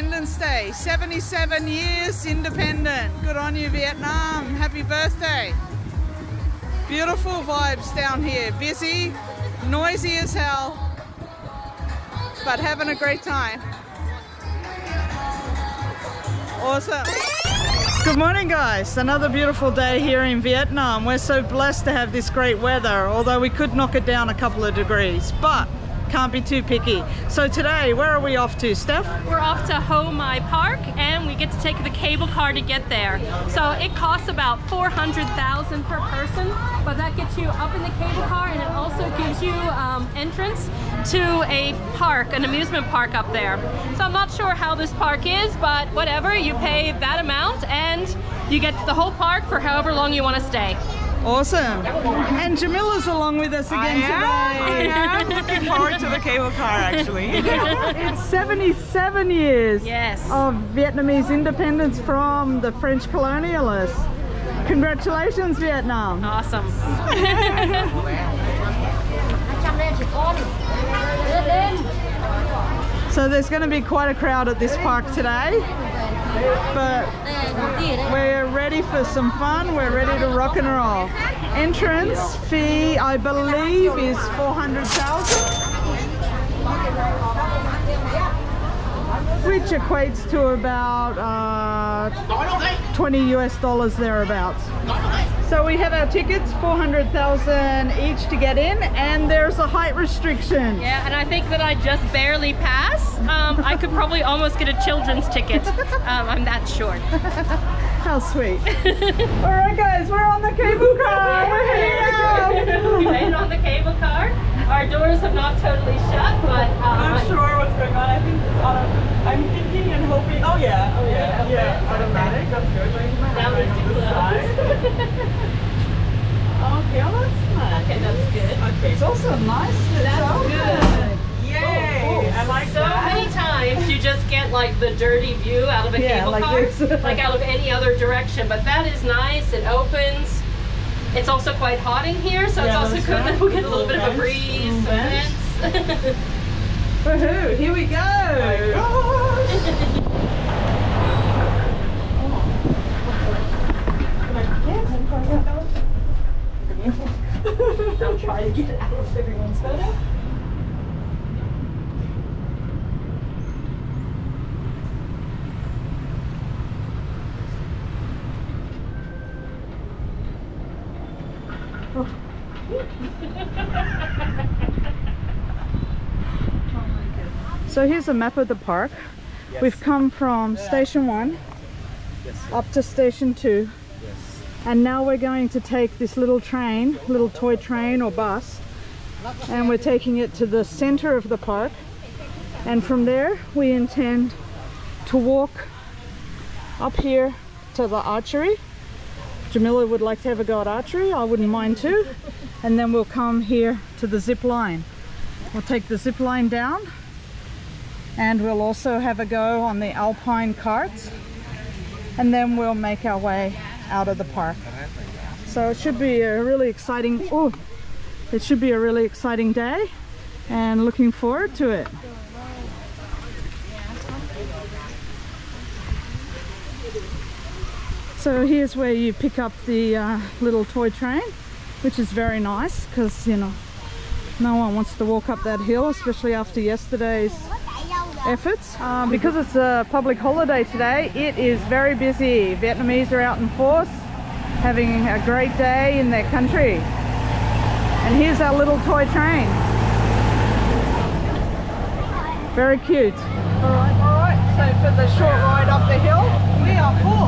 Independence Day. 77 years independent. Good on you, Vietnam. Happy birthday. Beautiful vibes down here. Busy, noisy as hell, but having a great time. Awesome. Good morning guys, another beautiful day here in Vietnam. We're so blessed to have this great weather, although we could knock it down a couple of degrees, but can't be too picky. So today, where are we off to, Steph? We're off to Ho May Park and we get to take the cable car to get there. So it costs about 400,000 per person, but that gets you up in the cable car and it also gives you um, entrance to a park, an amusement park up there. So I'm not sure how this park is, but whatever, you pay that amount and you get the whole park for however long you want to stay. Awesome. And Jamila's along with us again I today. am looking forward to the cable car actually. It's 77 years Yes. of Vietnamese independence from the French colonialists. Congratulations, Vietnam. Awesome. So there's going to be quite a crowd at this park today, but we're ready for some fun. We're ready to rock and roll. Entrance fee, I believe, is 400,000. Which equates to about uh, 20 US dollars thereabouts. So we have our tickets, 400,000 each to get in, and there's a height restriction. Yeah, and I think that I just barely pass. Um, I could probably almost get a children's ticket. Um, I'm that short. How sweet. All right, guys, we're on the cable car. We're heading out. we made it on the cable car. Our doors have not totally shut, but I'm um, not sure what's going on. I think it's auto. I'm thinking and hoping. Oh yeah, oh yeah, Okay, yeah. okay. Automatic. That's good. That was right too to the close. side. okay, oh that's nice. okay, that's good. Okay, It's also nice. It's That's open. Yay! Oh, I like So that. many times you just get like the dirty view out of a Yeah, cable like car, this. like out of any other direction. But that is nice. It opens. It's also quite hot in here, so it's also good that we get a little bit of a breeze. some vents. Woohoo, here we go. I'll try to get out of everyone's photo. So here's a map of the park. We've come from station one up to station two. And now we're going to take this little train, little toy train or bus, and we're taking it to the center of the park. And from there, we intend to walk up here to the archery. Jamila would like to have a go at archery. I wouldn't mind too. And then we'll come here to the zip line. We'll take the zip line down and we'll also have a go on the alpine carts and then we'll make our way out of the park. So it should be a really exciting oh it should be a really exciting day and looking forward to it. So here's where you pick up the uh, little toy train which is very nice because you know no one wants to walk up that hill especially after yesterday's efforts. Um, because it's a public holiday today, it is very busy. Vietnamese are out in force, having a great day in their country. And here's our little toy train. Very cute. All right, all right. So for the short ride up the hill, we are full.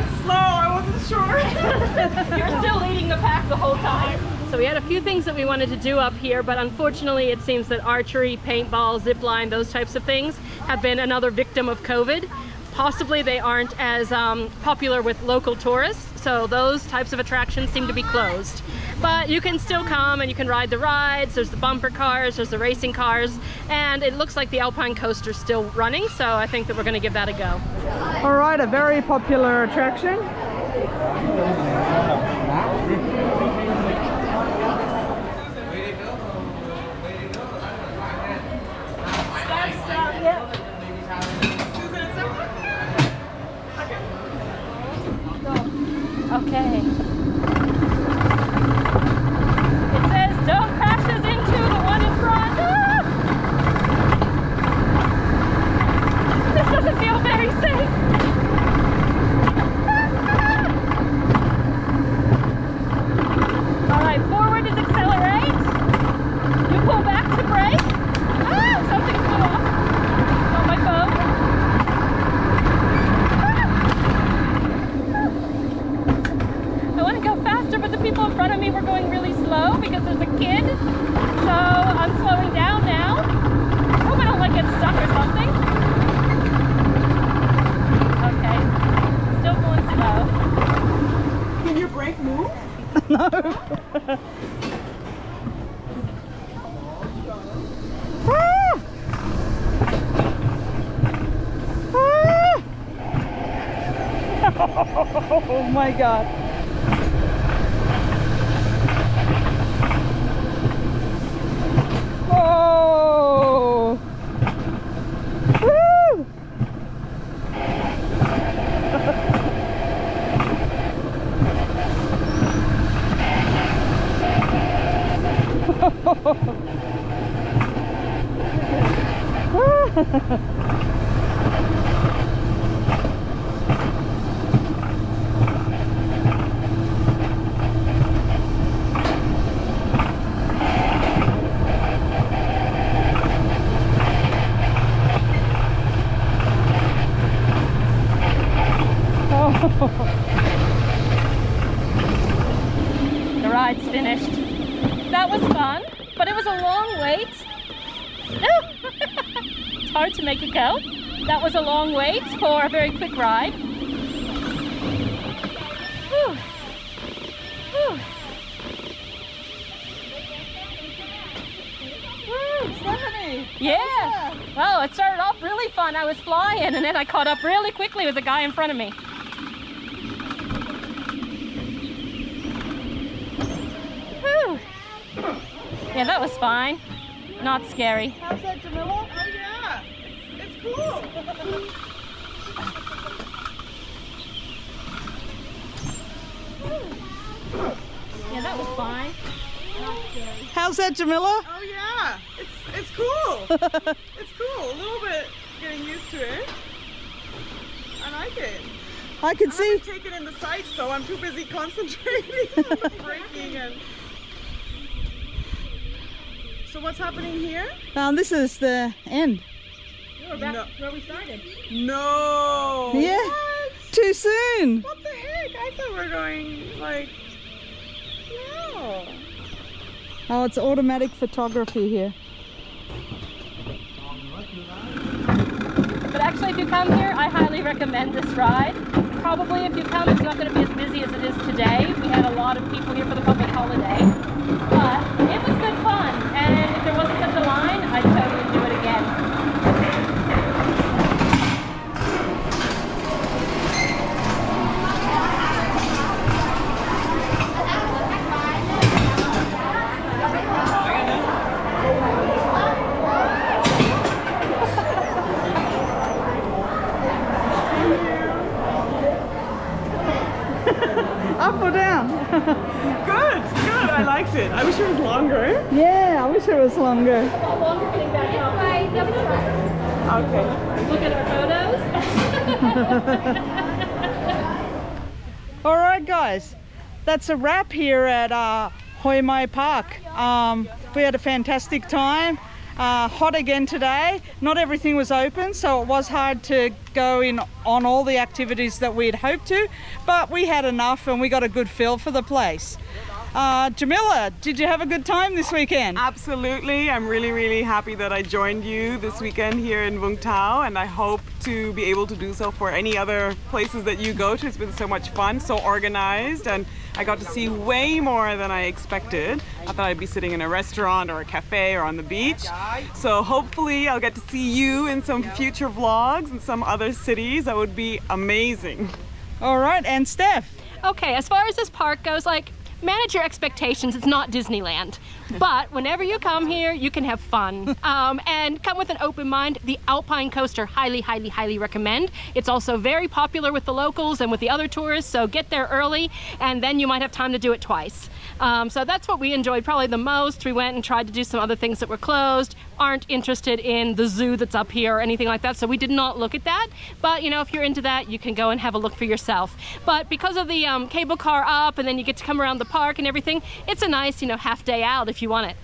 Went slow. I wasn't sure. You're still leading the pack the whole time. So we had a few things that we wanted to do up here, but unfortunately it seems that archery, paintball, zip line, those types of things have been another victim of COVID. Possibly they aren't as um, popular with local tourists, so those types of attractions seem to be closed. But you can still come and you can ride the rides, there's the bumper cars, there's the racing cars, and it looks like the Alpine Coaster's still running, so I think that we're gonna give that a go. All right, a very popular attraction. Start, start. Yep. Susan, is that one? Okay. It says don't crashes into the one in front. Ah! This doesn't feel very safe. All right, forward is accelerate. You pull back to brake. Ah, something flew off. On my phone. I want to go faster, but the people in front of me were going really slow because there's a kid. So I'm slowing down now. Hope I don't like get stuck or something. Okay. Still going slow. Can your brake move? Ah! Ah! Oh my god. Oh! Woo! The ride's finished. That was fun, but it was a long wait. it's hard to make it go. That was a long wait for a very quick ride. Whew. Whew. Yeah. Oh, it started off really fun. I was flying and then I caught up really quickly with the guy in front of me. Whew. Yeah, that was fine. Not scary. How's that, Jamila? Oh yeah. It's, it's cool. Yeah, that was fine. How's that, Jamila? Oh yeah. It's it's cool. it's cool. A little bit getting used to it. I like it. I can I see. haven't taken in the sights though. I'm too busy concentrating on the braking and. So what's happening here? Um, this is the end. We're back No. where we started. No. Yeah. What? Too soon. What the heck? I thought we are going like. No. Oh, it's automatic photography here. But actually, if you come here, I highly recommend this ride. Probably if you come, it's not going to be as busy as it is today. We had a lot of people here for the public holiday. Up or down? Good, good. I liked it. I wish it was longer. yeah, I wish it was longer. longer getting back up. Okay. Look at our photos. All right, guys, that's a wrap here at uh, Ho May Park. Um, we had a fantastic time. Uh, hot again today. Not everything was open, so it was hard to go in on all the activities that we had hoped to, but we had enough and we got a good feel for the place. Uh, Jamila, did you have a good time this weekend? Absolutely. I'm really, really happy that I joined you this weekend here in Vung Tau, and I hope to be able to do so for any other places that you go to. It's been so much fun, so organized, and I got to see way more than I expected. I thought I'd be sitting in a restaurant or a cafe or on the beach. So hopefully I'll get to see you in some future vlogs in some other cities. That would be amazing. All right, and Steph. Okay, as far as this park goes, like manage your expectations. It's not Disneyland. But whenever you come here, you can have fun. Um, and come with an open mind. The Alpine Coaster, highly, highly, highly recommend. It's also very popular with the locals and with the other tourists, so get there early and then you might have time to do it twice. Um, so that's what we enjoyed probably the most. We went and tried to do some other things that were closed, aren't interested in the zoo that's up here or anything like that, so we did not look at that. But you know, if you're into that, you can go and have a look for yourself. But because of the um, cable car up and then you get to come around the park and everything, it's a nice, you know, half day out if you want it.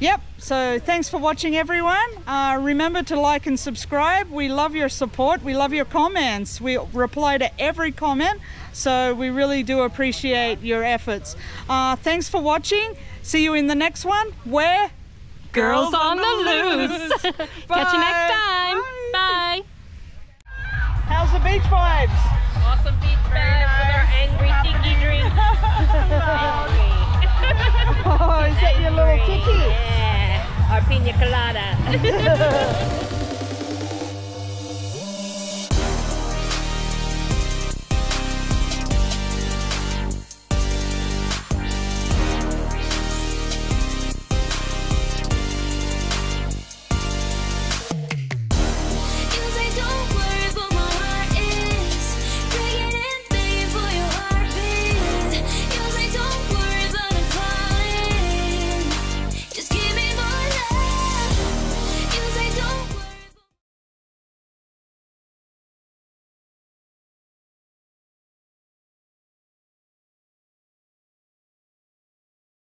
Yep, so thanks for watching everyone. Uh, remember to like and subscribe. We love your support. We love your comments. We reply to every comment, so we really do appreciate your efforts. Uh, thanks for watching. See you in the next one. Where? Girls on the loose. Catch you next time. Bye. How's the beach vibes? Awesome beach vibes kiki? Yeah, our pina colada.